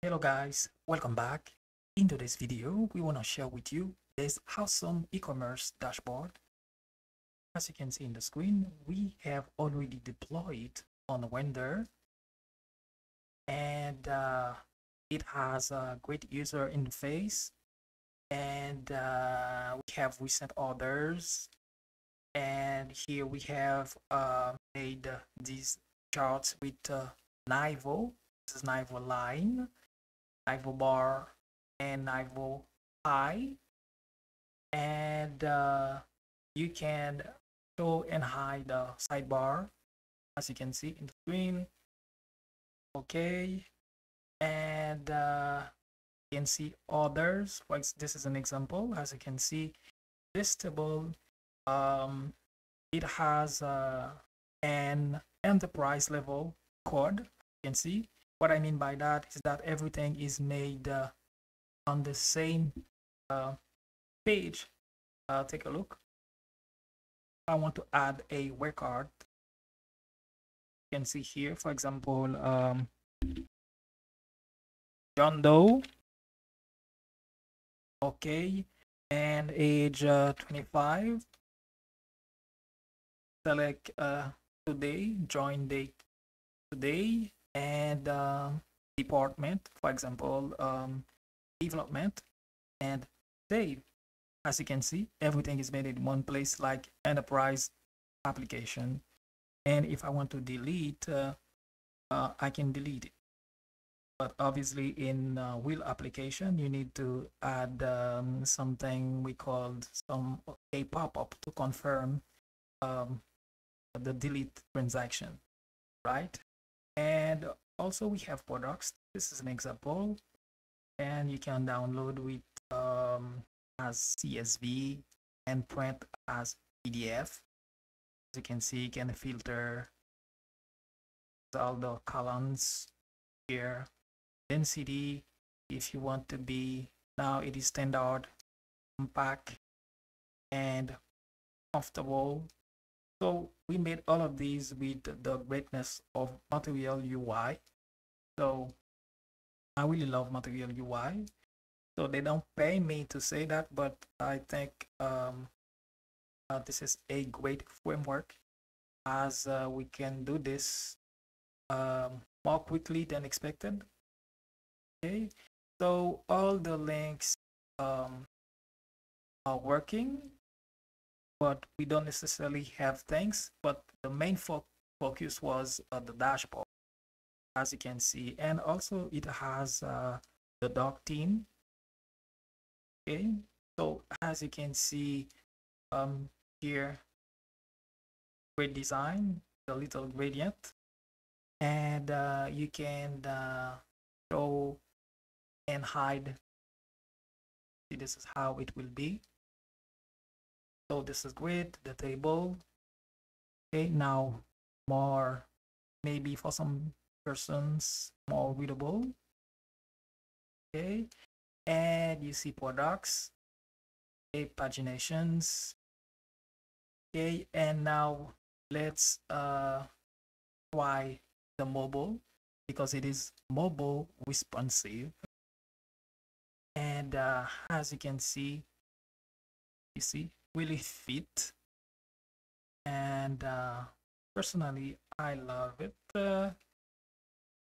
Hello guys, welcome back. In today's video, we want to share with you this awesome e-commerce dashboard. As you can see in the screen, we have already deployed on Render and uh, it has a great user interface and uh, we have recent orders and here we have uh, made these charts with uh, Nivo. This is Nivo line Nivo bar and Nivo pie and uh, you can show and hide the sidebar as you can see in the screen. Okay. And uh, you can see others. Like this is an example. As you can see this table um, it has uh, an enterprise level code. You can see what I mean by that is that everything is made uh, on the same uh, page. Uh, take a look. I want to add a record. You can see here, for example, um, John Doe. Okay, and age uh, 25. Select uh, today, join date today, and uh, department, for example, um, development and save. As you can see, everything is made in one place like enterprise application. And if I want to delete, uh, uh, I can delete it. But obviously in uh, wheel application, you need to add um, something we called some a pop-up to confirm um, the delete transaction, right? And also we have products this is an example. And you can download with um, as csv and print as pdf as you can see you can filter all the columns here. Density if you want to be now it is standard compact and comfortable so we made all of these with the greatness of Material UI. So I really love Material UI. So they don't pay me to say that, but I think um, uh, this is a great framework as uh, we can do this um, more quickly than expected. Okay, so all the links um, are working but we don't necessarily have things but the main fo focus was uh, the dashboard as you can see. And also it has uh, the dark theme. Okay so as you can see um here great design the little gradient. And uh, you can uh, show and hide. See this is how it will be so this is great the table. Okay now more maybe for some persons more readable. Okay and you see products okay paginations. Okay and now let's uh try the mobile because it is mobile responsive. And uh, as you can see you see really fit. And uh, personally I love it. Uh,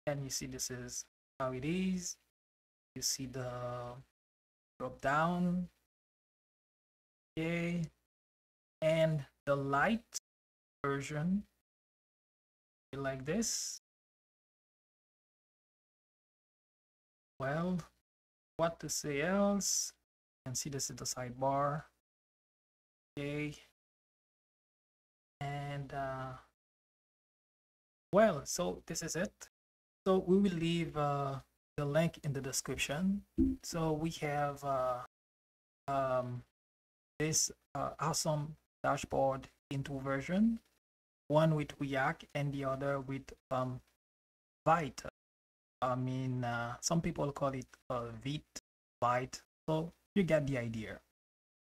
and you see this is how it is? You see the drop down? Okay. And the light version like this? Well what to say else? You can see this is the sidebar well so this is it. So we will leave uh, the link in the description. So we have uh, um, this uh, awesome dashboard in two version one with react and the other with um, Vite I mean uh, some people call it uh, Vite Vite so you get the idea.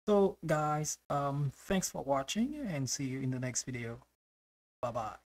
So guys, um, thanks for watching and see you in the next video. Bye bye.